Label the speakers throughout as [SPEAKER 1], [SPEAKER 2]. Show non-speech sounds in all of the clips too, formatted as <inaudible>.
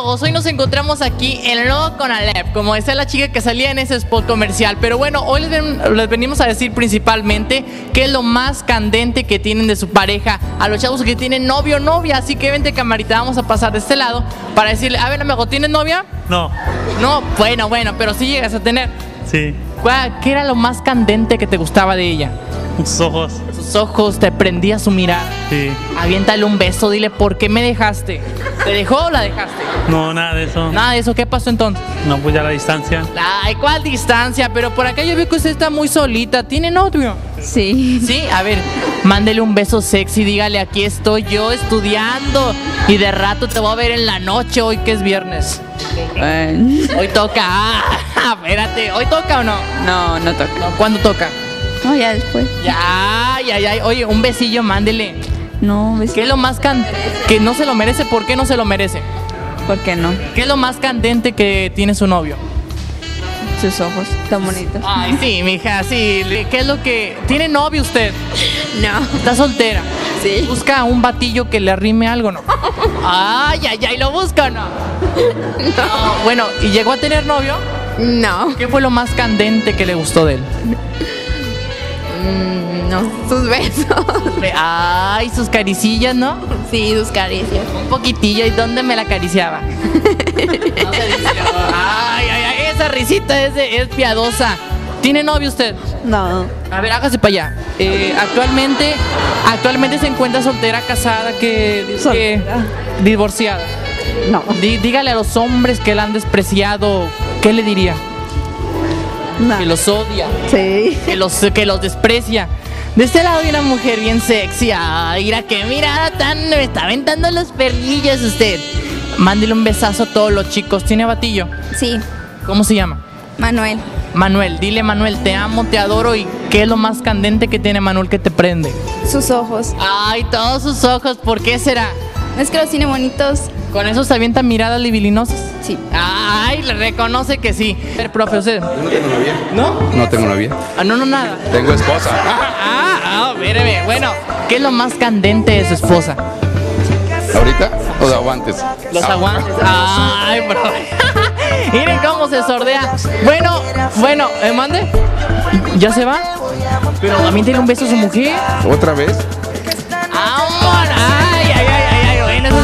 [SPEAKER 1] hoy nos encontramos aquí en el nuevo Conalep, como decía la chica que salía en ese spot comercial. Pero bueno, hoy les, ven- les venimos a decir principalmente qué es lo más candente que tienen de su pareja a los chavos que tienen novio o novia. Así que vente, camarita, vamos a pasar de este lado para decirle, a ver, amigo, ¿tienes novia?
[SPEAKER 2] No,
[SPEAKER 1] No, bueno, bueno, pero sí llegas a tener.
[SPEAKER 2] sí,
[SPEAKER 1] ¿Cuál- ¿Qué era lo más candente que te gustaba de ella?
[SPEAKER 2] sus ojos,
[SPEAKER 1] Sus ojos, te prendía su mirada.
[SPEAKER 2] sí.
[SPEAKER 1] Aviéntale un beso, dile, ¿por qué me dejaste? ¿Te dejó o la dejaste?
[SPEAKER 2] No, nada de eso.
[SPEAKER 1] Nada de eso, ¿qué pasó entonces?
[SPEAKER 2] No, pues ya la distancia.
[SPEAKER 1] Ay, ¿cuál distancia? Pero por acá yo veo que usted está muy solita. ¿Tiene novio?
[SPEAKER 3] Sí.
[SPEAKER 1] Sí, a ver, mándele un beso sexy, dígale, aquí estoy yo estudiando y de rato te voy a ver en la noche, hoy que es viernes.
[SPEAKER 3] Bueno,
[SPEAKER 1] Hoy toca. <laughs> Ah, espérate, ¿hoy toca o no?
[SPEAKER 3] no, no toca.
[SPEAKER 1] No, ¿Cuándo toca?
[SPEAKER 3] No, ya después.
[SPEAKER 1] Ya, ya, ya. Oye, un besillo, mándele.
[SPEAKER 3] No, ¿ves?
[SPEAKER 1] ¿Qué es lo más can que no se lo merece? ¿Por qué no se lo merece?
[SPEAKER 3] ¿Por qué no?
[SPEAKER 1] ¿Qué es lo más candente que tiene su novio?
[SPEAKER 3] Sus ojos tan bonitos.
[SPEAKER 1] Ay, sí, mija, sí. ¿Qué es lo que. ¿Tiene novio usted?
[SPEAKER 3] No.
[SPEAKER 1] ¿Está soltera?
[SPEAKER 3] Sí.
[SPEAKER 1] ¿Busca un batillo que le arrime algo, no? Ay, ay, ay, ¿lo busca no? No, Bueno, ¿y llegó a tener novio?
[SPEAKER 3] No.
[SPEAKER 1] ¿Qué fue lo más candente que le gustó de él?
[SPEAKER 3] Mm, no. <laughs> Sus besos.
[SPEAKER 1] Ay, sus caricillas, ¿no?
[SPEAKER 3] Sí, sus caricias.
[SPEAKER 1] Un poquitillo. ¿Y dónde me la acariciaba? No se dice. Ay, ay, ay, esa risita es, de- es piadosa. ¿Tiene novio usted?
[SPEAKER 3] No.
[SPEAKER 1] A ver, hágase para allá. Eh, actualmente, actualmente se encuentra soltera, casada, que, que divorciada.
[SPEAKER 3] No.
[SPEAKER 1] Dí- dígale a los hombres que la han despreciado, ¿qué le diría? Que los odia,
[SPEAKER 3] Sí.
[SPEAKER 1] que los, que los desprecia. De este lado hay una mujer bien sexy. Ay, mira qué mirada tan. Me está aventando los perrillos usted. Mándele un besazo a todos los chicos. ¿Tiene batillo?
[SPEAKER 3] Sí.
[SPEAKER 1] ¿Cómo se llama?
[SPEAKER 3] Manuel.
[SPEAKER 1] Manuel, dile Manuel, te amo, te adoro y ¿qué es lo más candente que tiene Manuel que te prende?
[SPEAKER 3] Sus ojos.
[SPEAKER 1] Ay, todos sus ojos, ¿por qué será?
[SPEAKER 3] Es que los tiene bonitos.
[SPEAKER 1] ¿Con eso se avientan miradas libilinosas?
[SPEAKER 3] Sí.
[SPEAKER 1] Ay, le reconoce que sí. A ver, profe, usted.
[SPEAKER 4] No tengo novia.
[SPEAKER 1] ¿No?
[SPEAKER 4] No tengo novia.
[SPEAKER 1] Ah, no, no, nada.
[SPEAKER 4] Tengo esposa. <laughs>
[SPEAKER 1] Ah, ah, míreme. Bueno, ¿qué es lo más candente de su esposa?
[SPEAKER 4] ¿Ahorita de aguantes?
[SPEAKER 1] Los
[SPEAKER 4] Ah,
[SPEAKER 1] aguantes. Ay, bro. <laughs> Miren cómo se sordea. Bueno, bueno, ¿eh, mande? ¿Ya se va? Pero también tiene un beso a su mujer.
[SPEAKER 4] ¿Otra vez?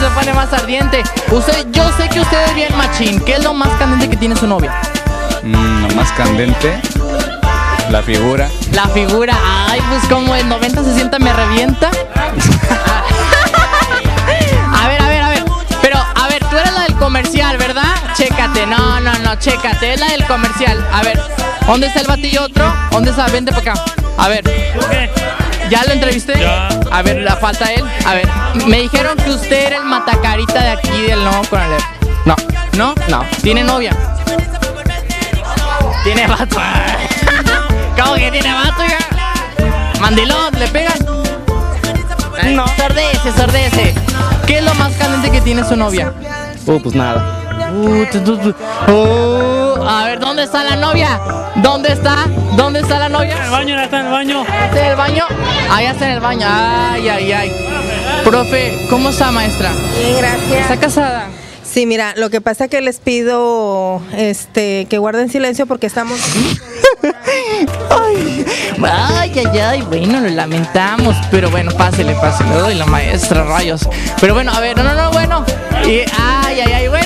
[SPEAKER 1] Se pone más ardiente. Usted, yo sé que usted es bien machín. ¿Qué es lo más candente que tiene su novia?
[SPEAKER 4] Mm, lo más candente. La figura.
[SPEAKER 1] La figura. Ay, pues como el 90-60 me revienta. A ver, a ver, a ver. Pero, a ver, tú eres la del comercial, ¿verdad? Chécate. No, no, no, chécate. Es la del comercial. A ver, ¿dónde está el batillo otro? ¿Dónde está? Vente para acá. A ver,
[SPEAKER 2] ¿Qué?
[SPEAKER 1] ¿Ya lo entrevisté?
[SPEAKER 2] Ya.
[SPEAKER 1] A ver, la falta él. A ver, me dijeron que usted era el matacarita de aquí del nuevo Conalep. No. ¿No? No. ¿Tiene novia? Tiene vato. ¿Cómo que tiene vato, ya? Mandilón, ¿le pegan? No. Sordece, sordece. ¿Qué es lo más caliente que tiene su novia?
[SPEAKER 5] Uh, pues nada.
[SPEAKER 1] Uh, tu, tu, tu. Uh, a ver, ¿dónde está la novia? ¿Dónde está? ¿Dónde está la
[SPEAKER 2] El
[SPEAKER 1] novia?
[SPEAKER 2] baño, ya está en el baño.
[SPEAKER 1] ¿Está en el baño? Allá está en el baño. Ay, ay, ay. Profe, ¿cómo está, maestra?
[SPEAKER 6] Bien, gracias.
[SPEAKER 1] ¿Está casada?
[SPEAKER 6] Sí, mira, lo que pasa es que les pido este que guarden silencio porque estamos <laughs>
[SPEAKER 1] Ay, ay, ay, ay, bueno, lo lamentamos, pero bueno, pásele, pásele, doy la maestra, rayos. Pero bueno, a ver, no, no, no, bueno. Y, ay, ay, ay, bueno,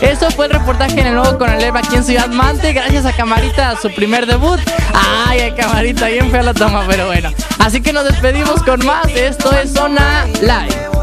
[SPEAKER 1] eso fue el reportaje en el nuevo con el Eva aquí en Ciudad Mante, gracias a Camarita, a su primer debut. Ay, Camarita, bien fea la toma, pero bueno. Así que nos despedimos con más, esto es Zona Live.